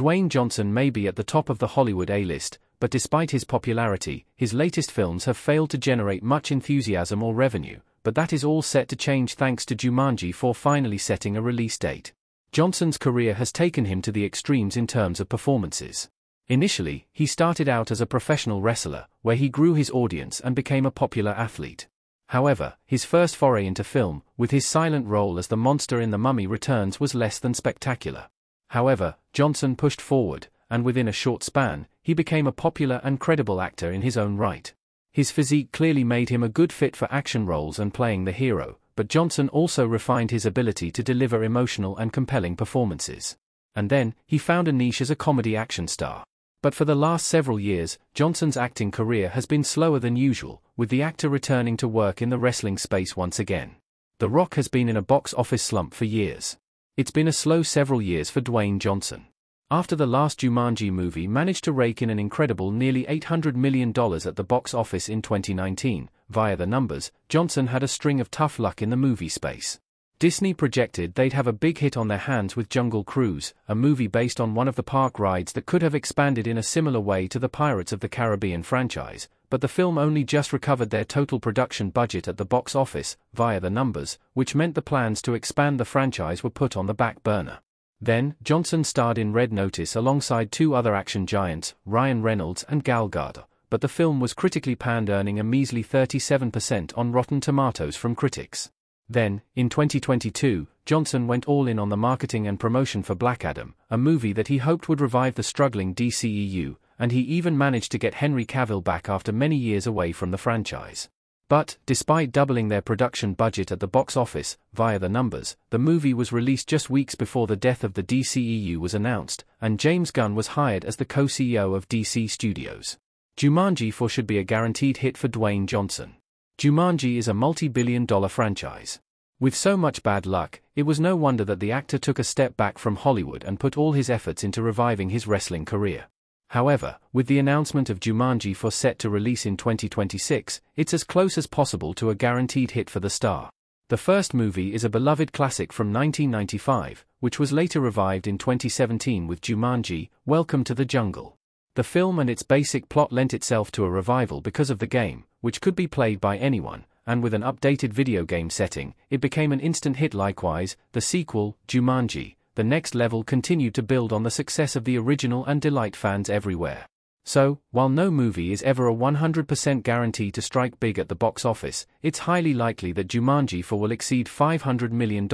Dwayne Johnson may be at the top of the Hollywood A-list, but despite his popularity, his latest films have failed to generate much enthusiasm or revenue, but that is all set to change thanks to Jumanji 4 finally setting a release date. Johnson's career has taken him to the extremes in terms of performances. Initially, he started out as a professional wrestler, where he grew his audience and became a popular athlete. However, his first foray into film, with his silent role as the monster in The Mummy Returns was less than spectacular. However, Johnson pushed forward, and within a short span, he became a popular and credible actor in his own right. His physique clearly made him a good fit for action roles and playing the hero, but Johnson also refined his ability to deliver emotional and compelling performances. And then, he found a niche as a comedy action star. But for the last several years, Johnson's acting career has been slower than usual, with the actor returning to work in the wrestling space once again. The Rock has been in a box office slump for years. It's been a slow several years for Dwayne Johnson. After the last Jumanji movie managed to rake in an incredible nearly $800 million at the box office in 2019, via the numbers, Johnson had a string of tough luck in the movie space. Disney projected they'd have a big hit on their hands with Jungle Cruise, a movie based on one of the park rides that could have expanded in a similar way to the Pirates of the Caribbean franchise, but the film only just recovered their total production budget at the box office, via the numbers, which meant the plans to expand the franchise were put on the back burner. Then, Johnson starred in Red Notice alongside two other action giants, Ryan Reynolds and Gal Gadot, but the film was critically panned earning a measly 37% on Rotten Tomatoes from critics. Then, in 2022, Johnson went all in on the marketing and promotion for Black Adam, a movie that he hoped would revive the struggling DCEU, and he even managed to get Henry Cavill back after many years away from the franchise. But, despite doubling their production budget at the box office, via the numbers, the movie was released just weeks before the death of the DCEU was announced, and James Gunn was hired as the co-CEO of DC Studios. Jumanji 4 should be a guaranteed hit for Dwayne Johnson. Jumanji is a multi-billion dollar franchise. With so much bad luck, it was no wonder that the actor took a step back from Hollywood and put all his efforts into reviving his wrestling career. However, with the announcement of Jumanji 4 set to release in 2026, it's as close as possible to a guaranteed hit for the star. The first movie is a beloved classic from 1995, which was later revived in 2017 with Jumanji, Welcome to the Jungle. The film and its basic plot lent itself to a revival because of the game, which could be played by anyone, and with an updated video game setting, it became an instant hit likewise, the sequel, Jumanji, the next level continued to build on the success of the original and delight fans everywhere. So, while no movie is ever a 100% guarantee to strike big at the box office, it's highly likely that Jumanji 4 will exceed $500 million,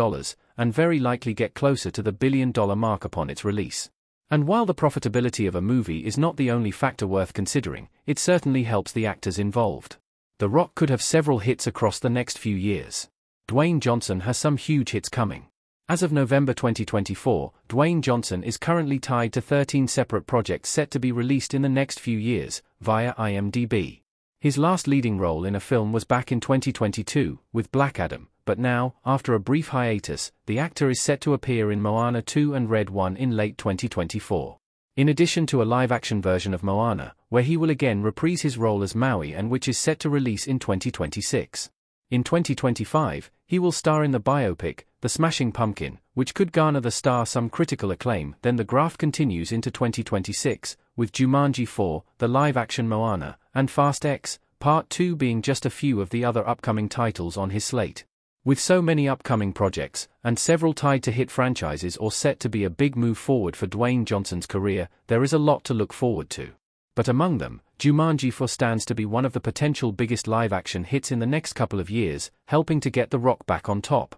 and very likely get closer to the billion dollar mark upon its release. And while the profitability of a movie is not the only factor worth considering, it certainly helps the actors involved. The Rock could have several hits across the next few years. Dwayne Johnson has some huge hits coming. As of November 2024, Dwayne Johnson is currently tied to 13 separate projects set to be released in the next few years, via IMDb. His last leading role in a film was back in 2022, with Black Adam, but now, after a brief hiatus, the actor is set to appear in Moana 2 and Red 1 in late 2024. In addition to a live-action version of Moana, where he will again reprise his role as Maui and which is set to release in 2026. In 2025, he will star in the biopic, The Smashing Pumpkin, which could garner the star some critical acclaim. Then the graft continues into 2026, with Jumanji 4, the live-action Moana, and Fast X, Part 2 being just a few of the other upcoming titles on his slate. With so many upcoming projects, and several tied to hit franchises or set to be a big move forward for Dwayne Johnson's career, there is a lot to look forward to. But among them, Jumanji 4 stands to be one of the potential biggest live action hits in the next couple of years, helping to get The Rock back on top.